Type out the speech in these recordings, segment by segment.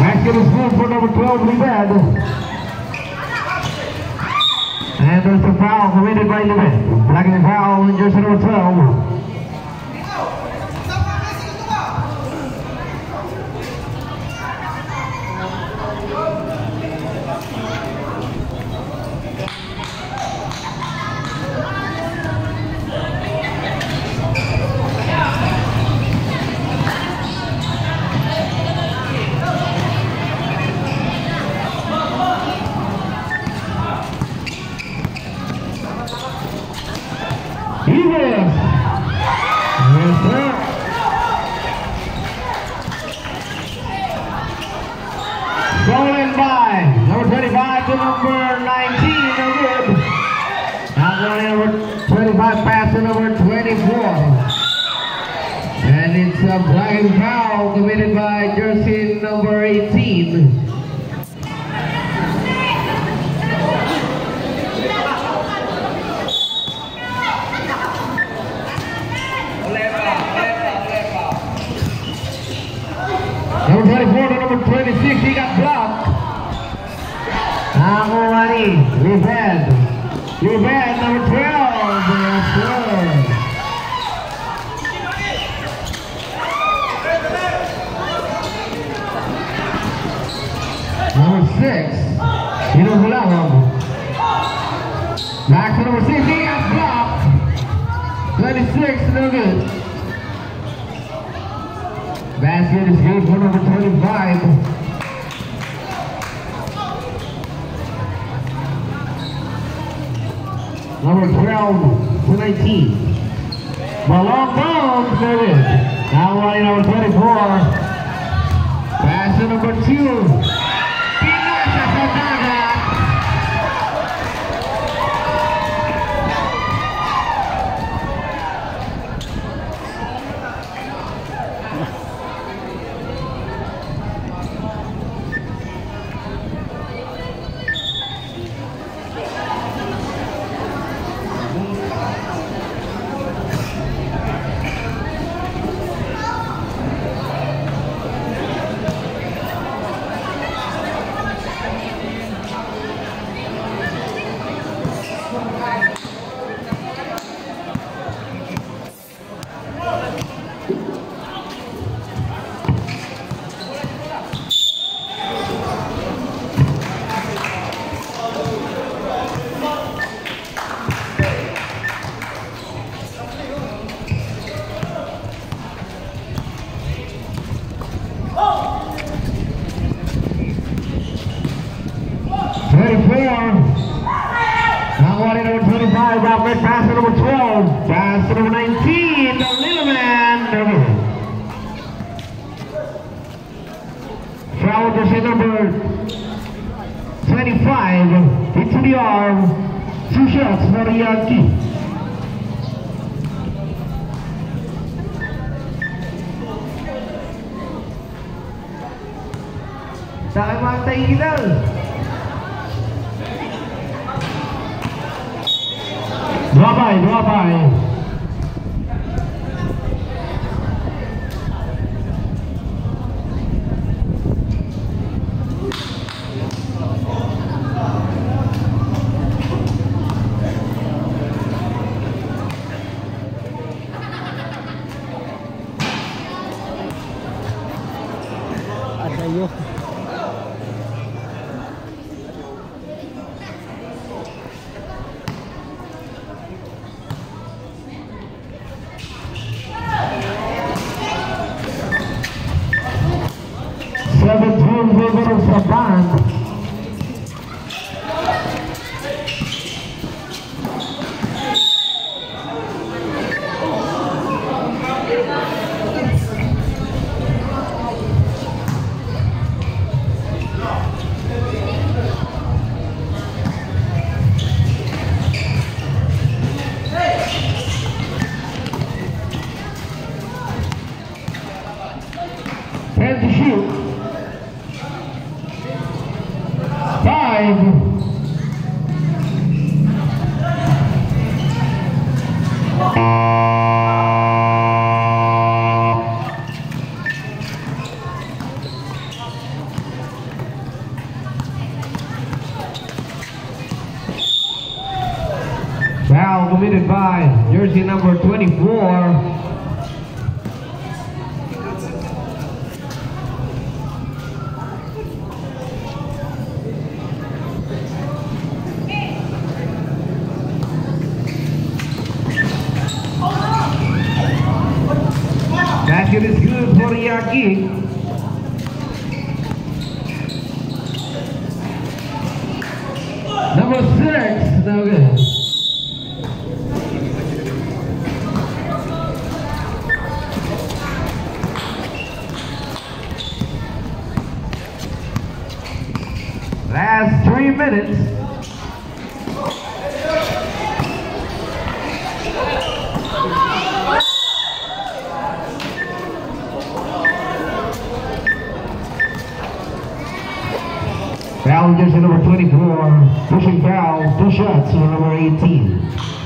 Is good for number 12, Libed. And there's a foul committed by Libed. Blocking the foul in jersey number 12. A flag committed by jersey number 18. Number 24 to number 26, he got blocked. Amouani, Reved. Reved, number 12. Yes, sir. 6, Hino Bulawag. Back to number 6, he got blocked. 26, no good. Basket is good for number 25. Number 12 to 19. The long there it is. Now running number 24. Pass to number 2. To number nineteen. The little man. Good. Foul jersey number twenty-five. Into the arm. Two shots for Yankee. Tayo Dua by, dua by. Foul jersey number 24, pushing foul, two shots for number 18.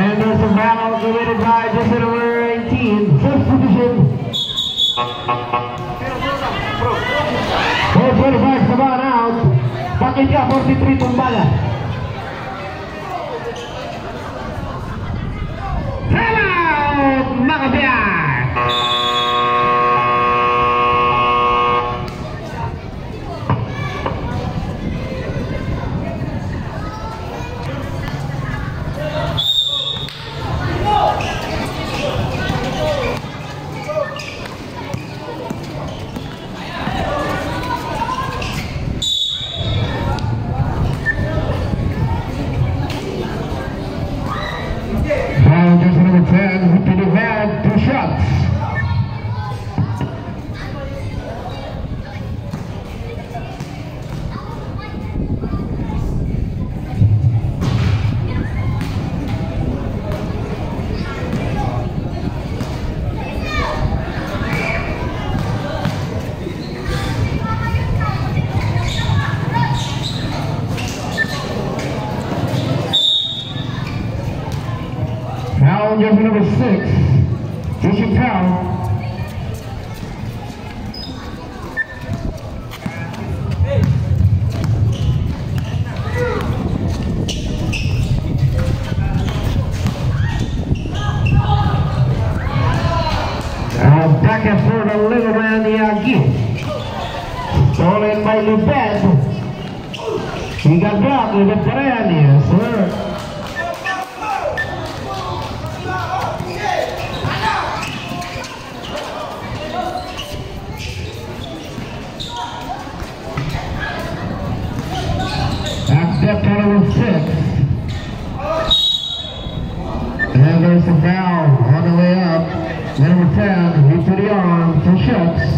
And there's a foul committed by jersey number 18, substitution. 425 sa ball out. Bakit ka 43 tumbala? Mga biyak! By Lubed. He got blocked, Lubed Parean, yes sir. Step six. And there's a foul on the way up. Number 10, he to the arm, two shots.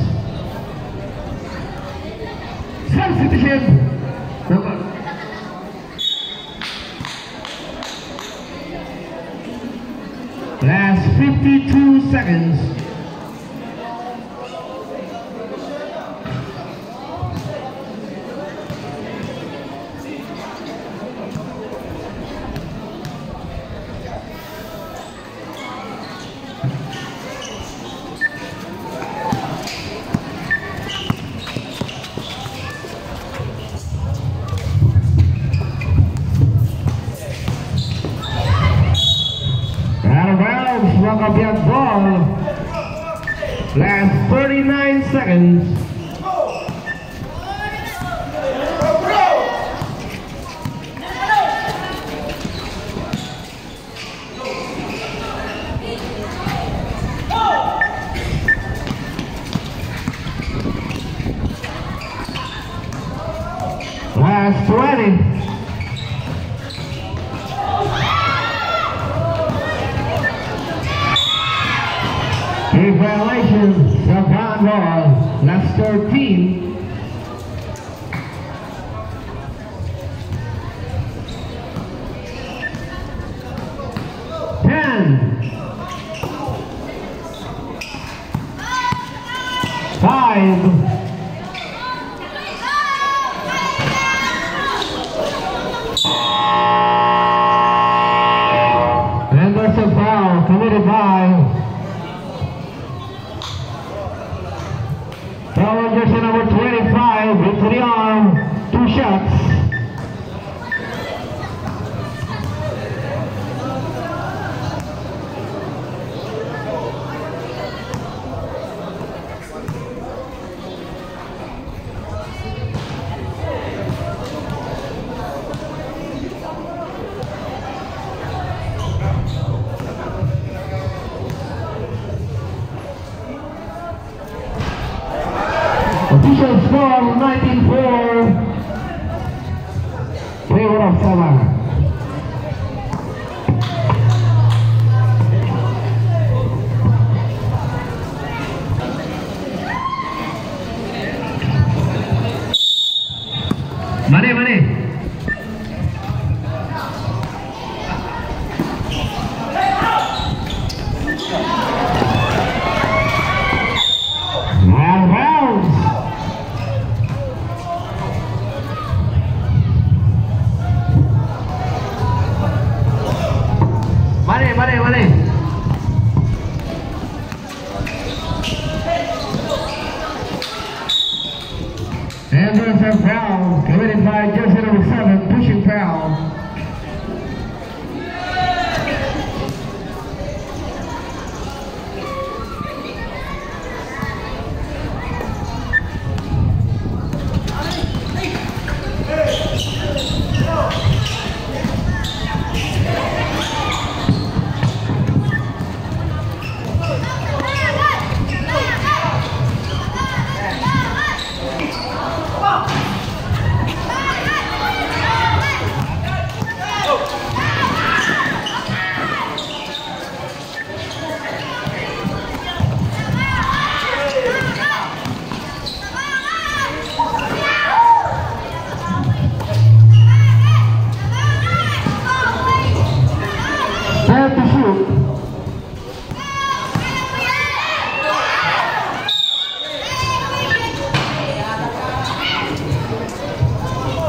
Shoot.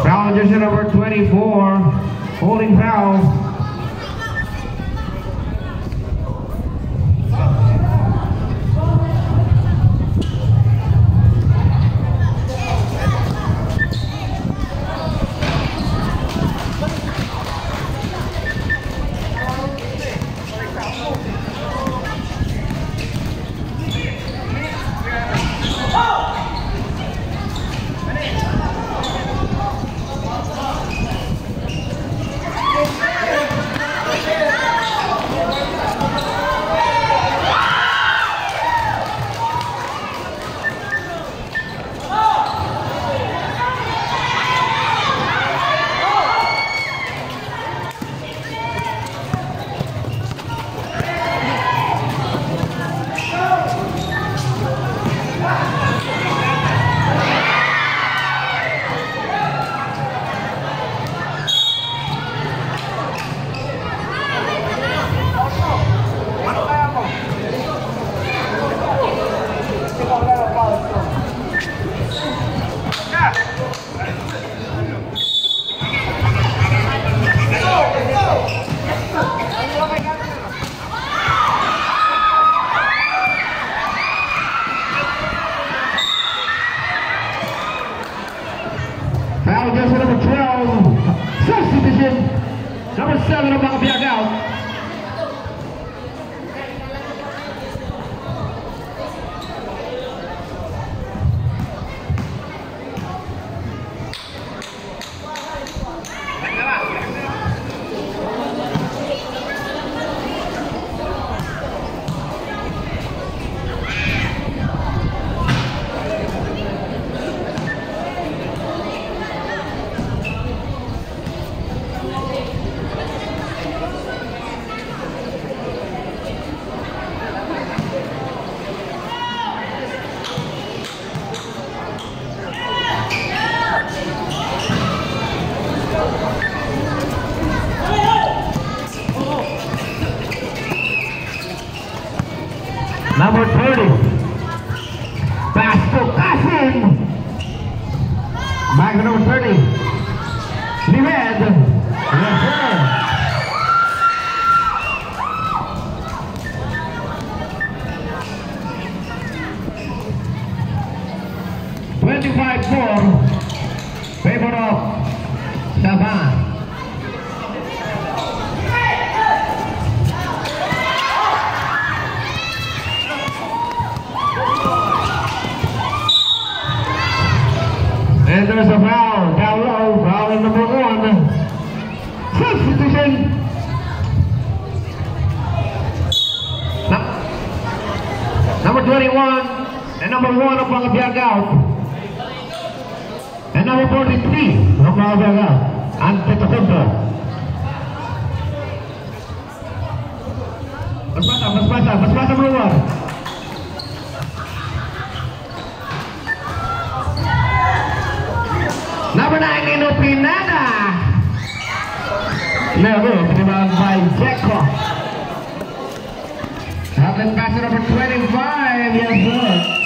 Foul number 24, holding. Foul And there's a foul down low, foul number one. Substitution. Nu- Number 21 and number one ang pangabiyag out. And number 43 ang pangabiyag out. Antetokounmpo. Mas basa, mas basa, mas. Lero, penerimaan by Jacob. Outlet pass number 25, yes sir.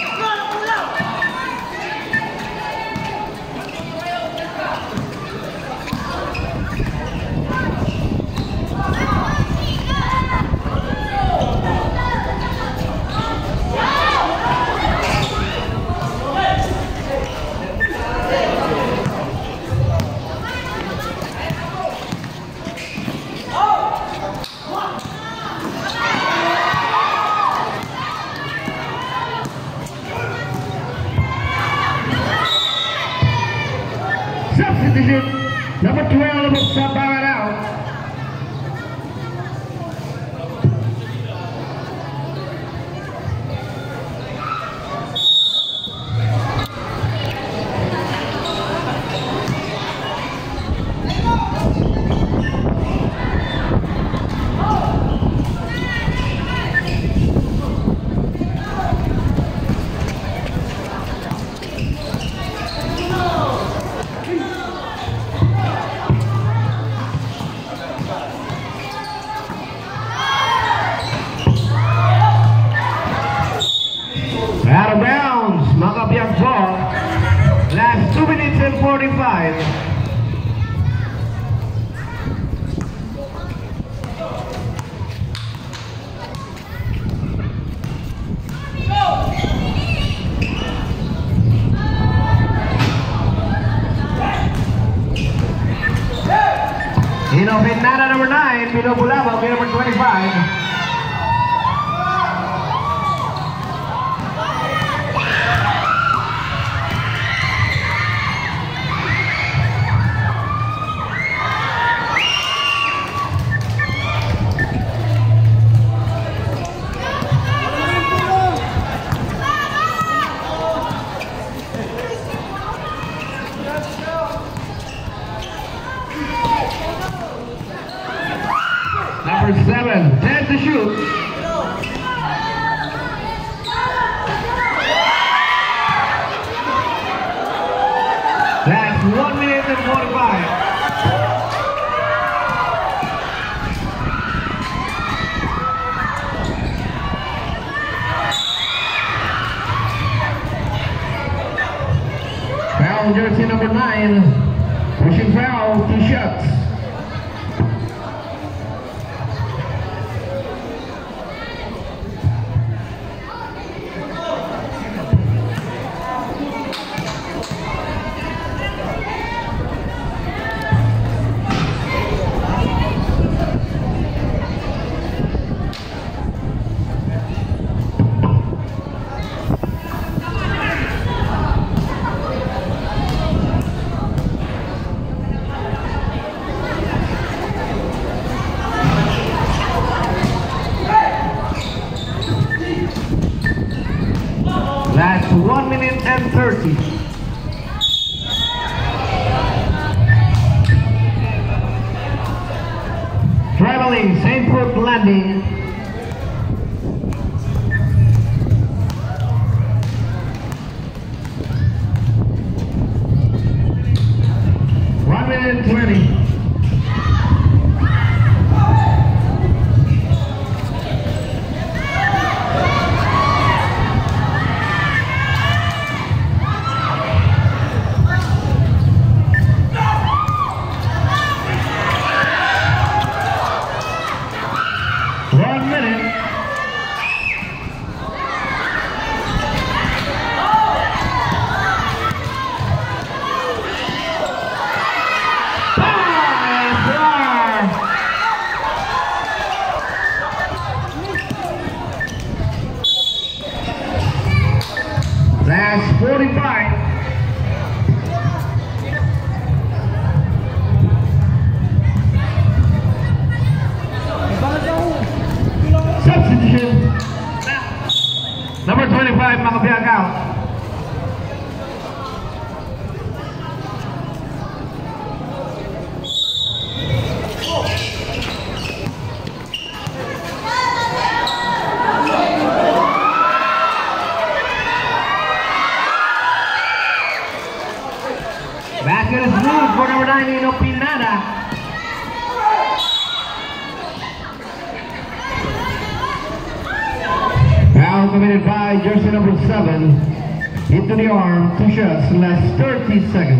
Two last 30 seconds.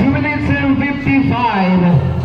2 minutes and 55.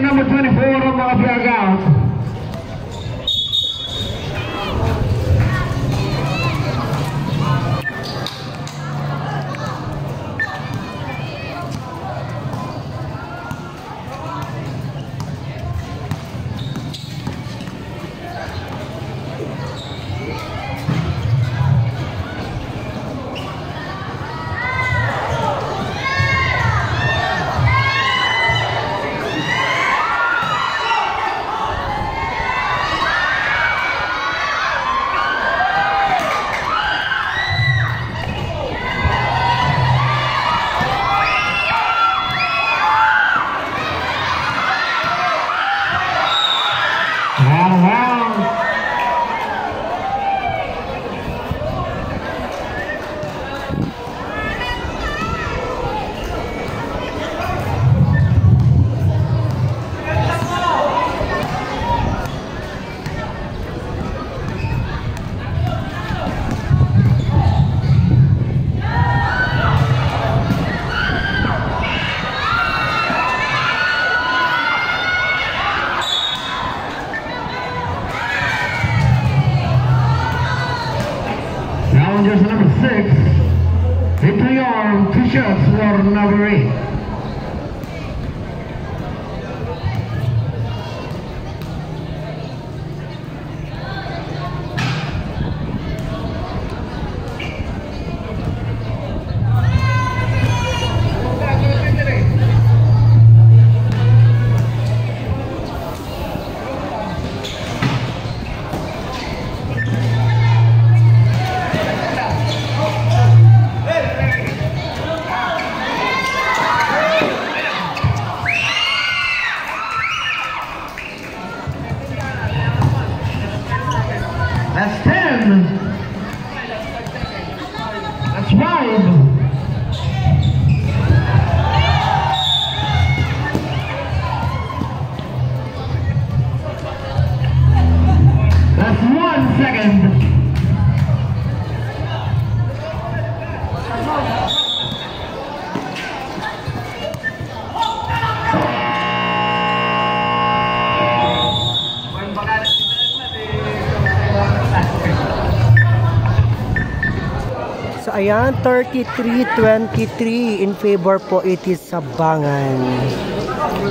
Number 24 of Mafia Gauss. Ayan, 33-23 in favor po it is Sabangan.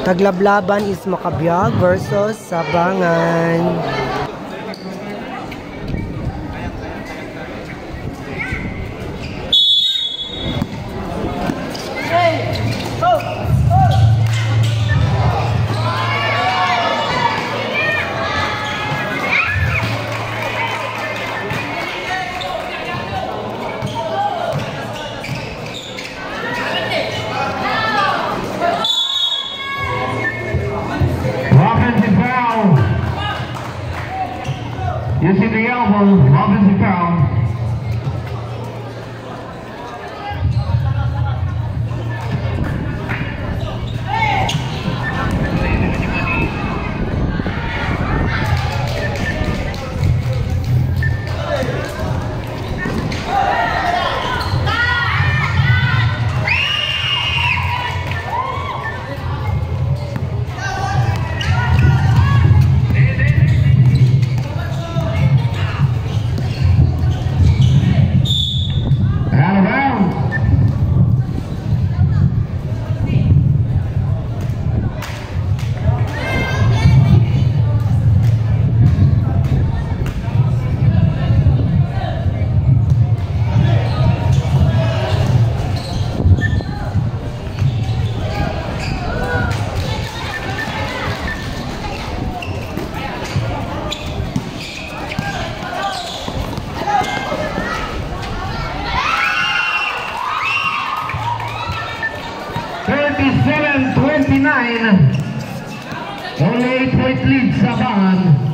Taglablaban is Makabyag versus Sabangan. point lead sa Bangan.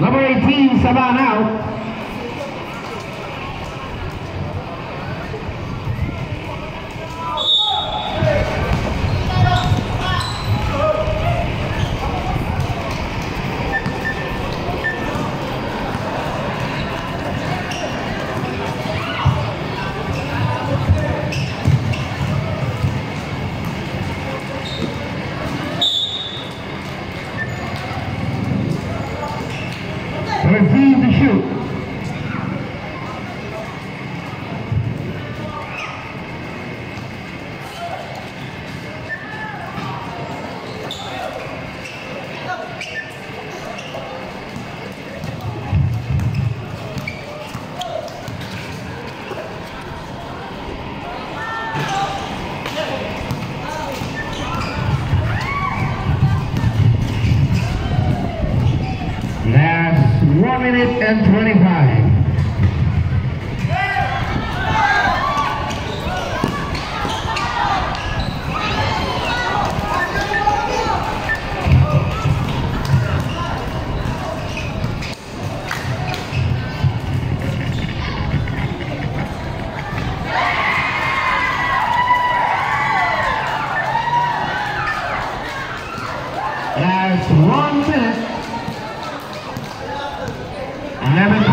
Number 18, Sabah now. 11